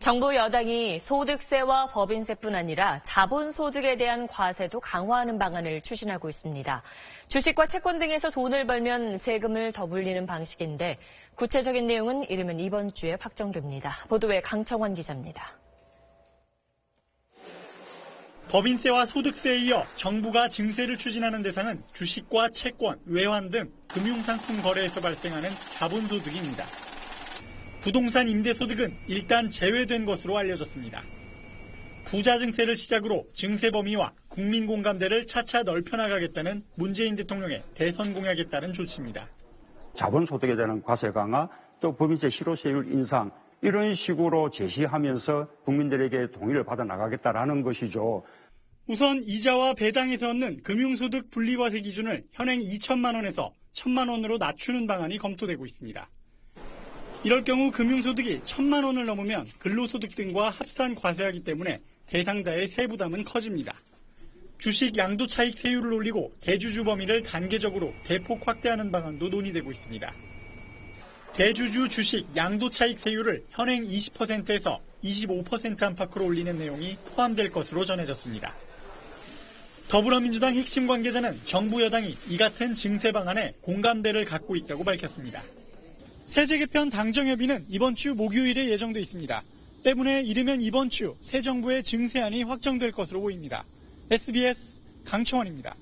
정부 여당이 소득세와 법인세뿐 아니라 자본소득에 대한 과세도 강화하는 방안을 추진하고 있습니다. 주식과 채권 등에서 돈을 벌면 세금을 더 물리는 방식인데 구체적인 내용은 이르면 이번 주에 확정됩니다. 보도에 강청원 기자입니다. 법인세와 소득세에 이어 정부가 증세를 추진하는 대상은 주식과 채권, 외환 등 금융상품 거래에서 발생하는 자본소득입니다. 부동산 임대소득은 일단 제외된 것으로 알려졌습니다. 부자 증세를 시작으로 증세 범위와 국민 공감대를 차차 넓혀나가겠다는 문재인 대통령의 대선 공약에 따른 조치입니다. 자본소득에 대한 과세 강화, 또 법인세 실효세율 인상 이런 식으로 제시하면서 국민들에게 동의를 받아 나가겠다라는 것이죠. 우선 이자와 배당에서 얻는 금융소득 분리과세 기준을 현행 2천만 원에서 1천만 원으로 낮추는 방안이 검토되고 있습니다. 이럴 경우 금융소득이 1천만 원을 넘으면 근로소득 등과 합산 과세하기 때문에 대상자의 세부담은 커집니다. 주식 양도 차익 세율을 올리고 대주주 범위를 단계적으로 대폭 확대하는 방안도 논의되고 있습니다. 대주주 주식 양도 차익 세율을 현행 20%에서 25% 안팎으로 올리는 내용이 포함될 것으로 전해졌습니다. 더불어민주당 핵심 관계자는 정부 여당이 이 같은 증세 방안에 공감대를 갖고 있다고 밝혔습니다. 세제 개편 당정협의는 이번 주 목요일에 예정돼 있습니다. 때문에 이르면 이번 주 새 정부의 증세안이 확정될 것으로 보입니다. SBS 강청원입니다.